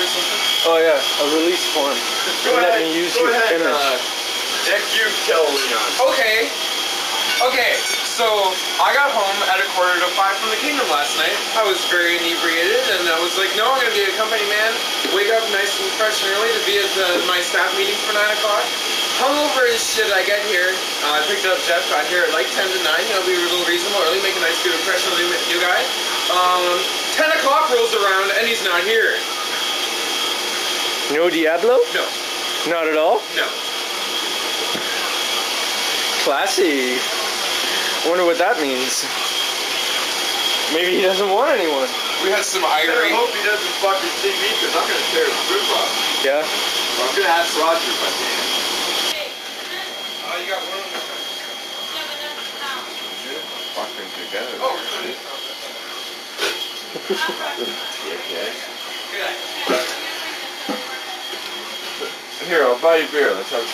sign a waiver or something? Oh yeah, a release form. Go Let ahead. me use Go your ahead. image. Uh, next you tell Leon. Okay. Okay, so I got home at a quarter to five from the kingdom last night. I was very inebriated, and I was like, no, I'm gonna be a company man. Wake up nice and fresh and early to be at the, my staff meeting for nine o'clock. Hungover as shit. I get here. Uh, I picked up Jeff. Got here at like ten to nine. You know, be a little reasonable early, make a nice good impression on the new, new guy. Um, ten o'clock rolls around, and he's not here. No Diablo? No, Not at all? no. Classy. Wonder what that means. Maybe he doesn't want anyone. We had some irony. I hope he doesn't fucking see me because I'm gonna tear his roof off. Yeah? Or I'm gonna ask Roger if I can. Uh-huh. Oh, you got one. Fucking together. Oh, Okay. good. Here, I'll buy you beer. Let's have